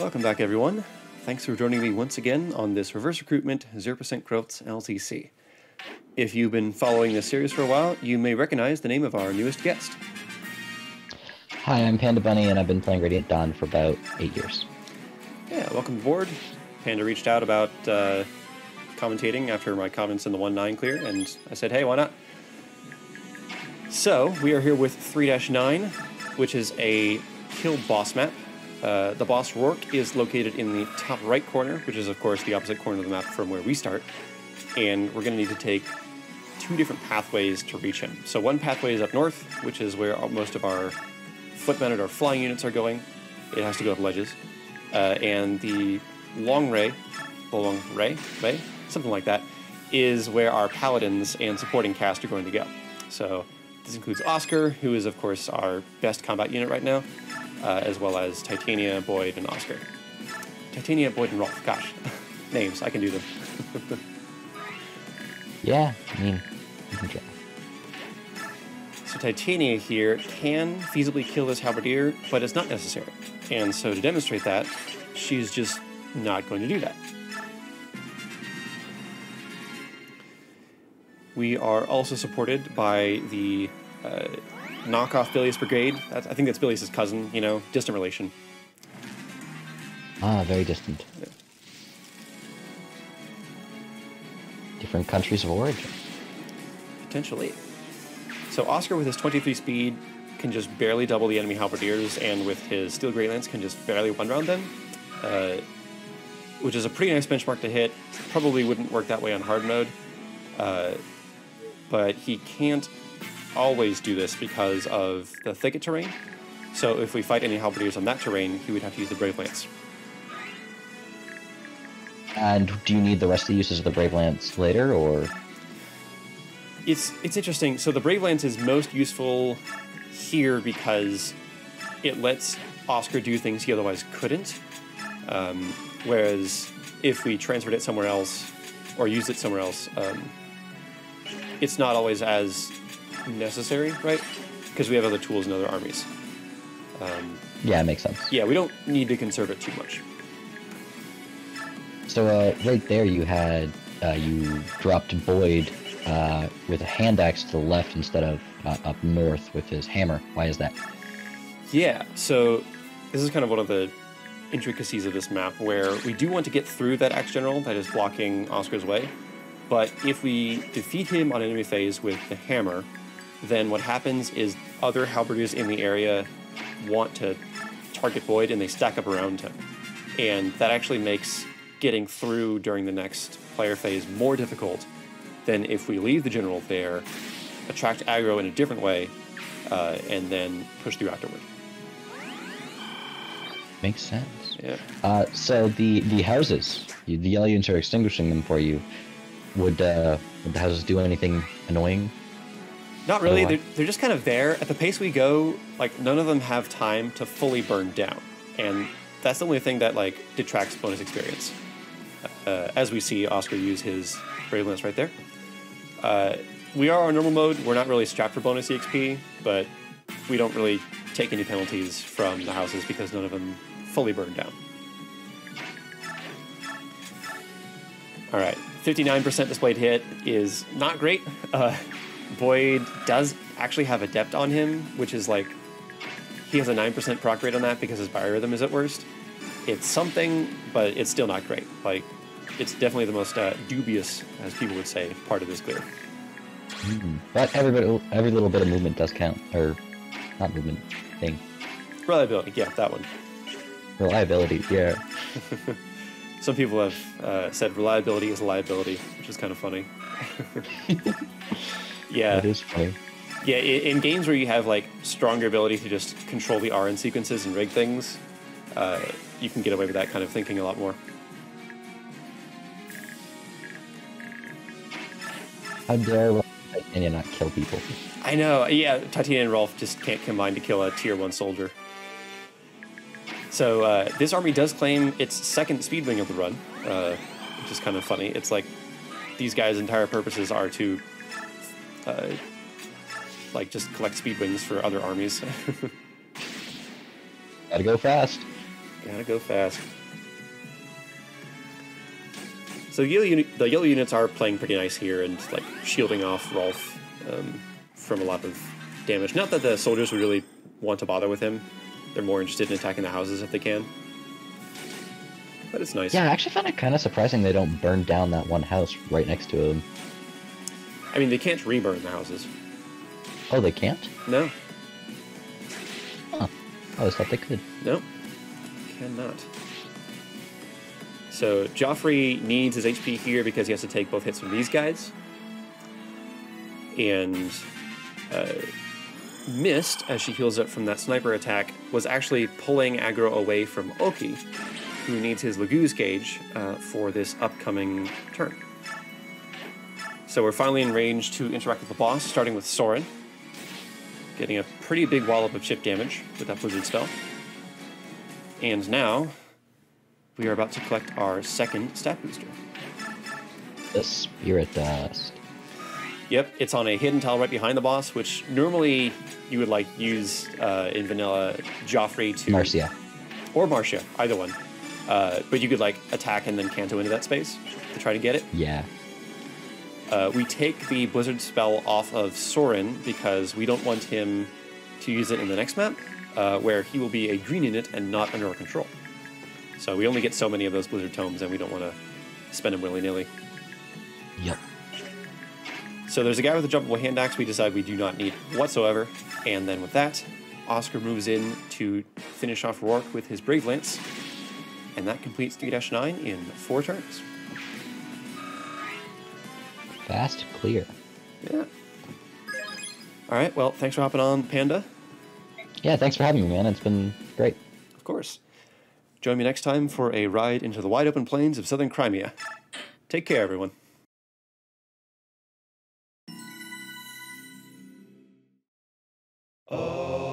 Welcome back, everyone. Thanks for joining me once again on this reverse recruitment 0% growths LTC. If you've been following this series for a while, you may recognize the name of our newest guest. Hi, I'm Panda Bunny, and I've been playing Radiant Dawn for about eight years. Yeah, welcome aboard. Panda reached out about uh, commentating after my comments in the 1 9 clear, and I said, hey, why not? So, we are here with 3 9, which is a kill boss map. Uh, the boss Rourke is located in the top right corner, which is, of course, the opposite corner of the map from where we start. And we're going to need to take two different pathways to reach him. So, one pathway is up north, which is where most of our foot mounted or flying units are going. It has to go up ledges. Uh, and the long ray, long ray, ray, something like that, is where our paladins and supporting cast are going to go. So, this includes Oscar, who is, of course, our best combat unit right now, uh, as well as Titania, Boyd, and Oscar. Titania, Boyd, and Rolf. Gosh, names, I can do them. Yeah, I mean, you can try. So Titania here can feasibly kill this halberdier, but it's not necessary. And so to demonstrate that, she's just not going to do that. We are also supported by the uh, knockoff Bilius Brigade. That's, I think that's Bilius' cousin, you know, distant relation. Ah, very distant. Different countries of origin. Potentially. So Oscar with his 23 speed can just barely double the enemy halberdiers, and with his steel great lance can just barely one round them, uh, which is a pretty nice benchmark to hit. Probably wouldn't work that way on hard mode, uh, but he can't always do this because of the thicket terrain. So if we fight any halberdiers on that terrain, he would have to use the brave lance. And do you need the rest of the uses of the Brave Lance later, or It's it's interesting. So the Brave Lance is most useful here because it lets Oscar do things he otherwise couldn't. Um, whereas if we transferred it somewhere else or used it somewhere else, um, it's not always as necessary, right? Because we have other tools in other armies. Um, yeah, it makes sense. yeah, we don't need to conserve it too much. So uh, right there, you had uh, you dropped Boyd uh, with a hand axe to the left instead of uh, up north with his hammer. Why is that? Yeah, so this is kind of one of the intricacies of this map where we do want to get through that axe general that is blocking Oscar's way, but if we defeat him on enemy phase with the hammer, then what happens is other halberdiers in the area want to target Boyd and they stack up around him. And that actually makes getting through during the next player phase more difficult than if we leave the general there, attract aggro in a different way, uh, and then push through afterward. Makes sense. Yeah. Uh, so the the houses, the units are extinguishing them for you. Would uh, would the houses do anything annoying? Not really. They're, they're just kind of there. At the pace we go, like none of them have time to fully burn down, and that's the only thing that like detracts bonus experience. Uh, as we see Oscar use his brave lance right there. Uh, we are on normal mode. We're not really strapped for bonus EXP, but we don't really take any penalties from the houses because none of them fully burn down. All right, 59% displayed hit is not great. Uh, Boyd does actually have Adept on him, which is like he has a 9% proc rate on that because his biorhythm is at worst. It's something, but it's still not great. Like, it's definitely the most uh, dubious, as people would say, part of this clear. But every bit, every little bit of movement does count, or not movement thing, Reliability, yeah, that one. reliability. Yeah. Some people have uh, said reliability is a liability, which is kind of funny. yeah, That is funny. Yeah, i- in games where you have like stronger ability to just control the RN sequences and rig things, uh, you can get away with that kind of thinking a lot more. How dare Titania not kill people? I know, yeah, Titania and Rolf just can't combine to kill a tier one soldier. So uh, this army does claim its second speed wing of the run, uh, which is kind of funny. It's like these guys' entire purposes are to uh, like just collect speed wings for other armies. Gotta go fast. Gotta go fast. So the yellow, uni- the yellow units are playing pretty nice here and like shielding off Rolf um, from a lot of damage. Not that the soldiers would really want to bother with him. They're more interested in attacking the houses if they can. But it's nice. Yeah, I actually found it kind of surprising they don't burn down that one house right next to him. I mean, they can't reburn the houses. Oh, they can't? No, Huh. I always thought they could. no, cannot. So Geoffrey needs his HP here because he has to take both hits from these guys. And uh, Mist as she heals up from that sniper attack was actually pulling aggro away from Ulki, who needs his Laguz gauge uh, for this upcoming turn. So we're finally in range to interact with the boss, starting with Soren, getting a pretty big wallop of chip damage with that Blizzard spell. And now we are about to collect our second stat booster. The spirit dust. Yep, it's on a hidden tile right behind the boss, which normally you would like use uh, in vanilla Geoffrey to Marcia. or Marcia, either one. Uh, but you could like attack and then canto into that space to try to get it. Yeah. Uh, we take the Blizzard spell off of Soren because we don't want him to use it in the next map, uh, where he will be a green unit and not under our control. So we only get so many of those Blizzard tomes, and we don't want to spend them willy nilly. Yep. So there's a guy with a jumpable hand axe we decide we do not need whatsoever. And then with that, Oscar moves in to finish off Rourke with his Brave Lance. And that completes 3 9 in four turns. Fast, clear. Yeah. All right, well, thanks for hopping on, Panda. Yeah, thanks for having me, man. It's been great. Of course. Join me next time for a ride into the wide open plains of southern Crimea. Take care, everyone. Oh.